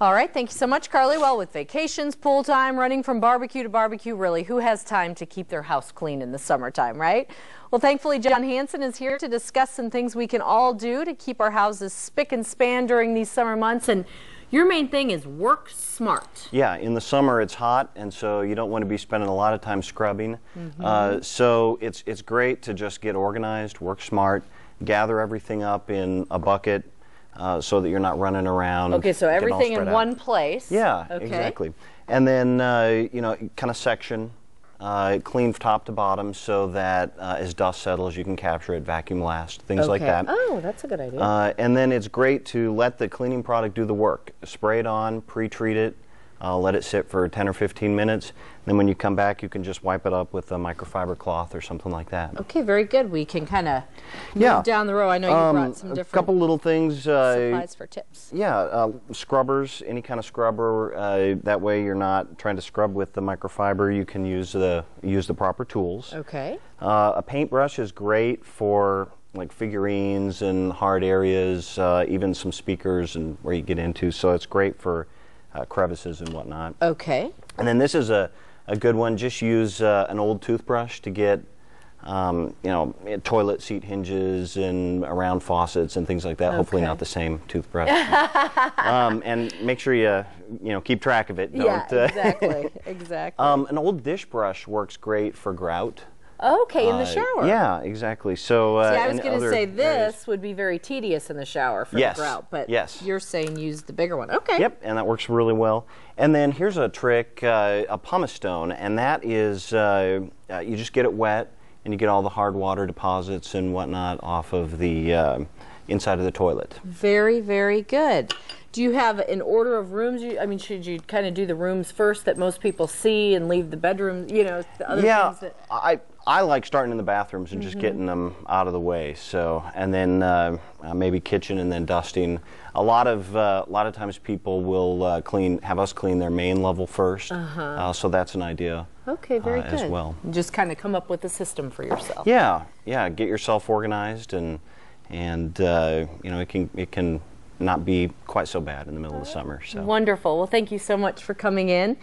All right, thank you so much, Carly. Well, with vacations, pool time, running from barbecue to barbecue, really, who has time to keep their house clean in the summertime, right? Well, thankfully, John Hanson is here to discuss some things we can all do to keep our houses spick and span during these summer months. And your main thing is work smart. Yeah, in the summer it's hot, and so you don't want to be spending a lot of time scrubbing. Mm -hmm. uh, so it's it's great to just get organized, work smart, gather everything up in a bucket, uh, so that you're not running around. Okay, so everything in out. one place. Yeah, okay. exactly. And then, uh, you know, kind of section, uh, clean top to bottom so that uh, as dust settles, you can capture it, vacuum last, things okay. like that. Oh, that's a good idea. Uh, and then it's great to let the cleaning product do the work. Spray it on, pre-treat it, uh, let it sit for 10 or 15 minutes. Then when you come back, you can just wipe it up with a microfiber cloth or something like that. Okay, very good. We can kind of yeah. down the row. I know you um, brought some different a couple little things. Uh, supplies for tips. Yeah, uh, scrubbers, any kind of scrubber. Uh, that way you're not trying to scrub with the microfiber. You can use the use the proper tools. Okay. Uh, a paintbrush is great for like figurines and hard areas, uh, even some speakers and where you get into. So it's great for uh, crevices and whatnot. Okay. And then this is a, a good one. Just use uh, an old toothbrush to get, um, you know, toilet seat hinges and around faucets and things like that. Okay. Hopefully not the same toothbrush. um, and make sure you, you know, keep track of it. Don't, yeah, uh, exactly, exactly. Um, an old dish brush works great for grout. Okay, in the uh, shower. yeah, exactly. So, uh, See, I was going to say this areas. would be very tedious in the shower for yes. the grout, but yes. you're saying use the bigger one. Okay. Yep, and that works really well. And then here's a trick, uh, a pumice stone, and that is you just get it wet and you get all the hard water deposits and whatnot off of the uh, inside of the toilet. Very, very good. Do you have an order of rooms? You, I mean, should you kind of do the rooms first that most people see and leave the bedroom, you know, the other yeah, things that... I, I like starting in the bathrooms and just mm -hmm. getting them out of the way. So, and then uh, uh, maybe kitchen and then dusting. A lot of uh, a lot of times people will uh, clean, have us clean their main level 1st -huh. so that's an idea. Okay, very uh, good. As well. Just kind of come up with a system for yourself. Yeah, yeah. Get yourself organized and and uh, you know it can it can not be quite so bad in the middle of the summer. So wonderful. Well, thank you so much for coming in.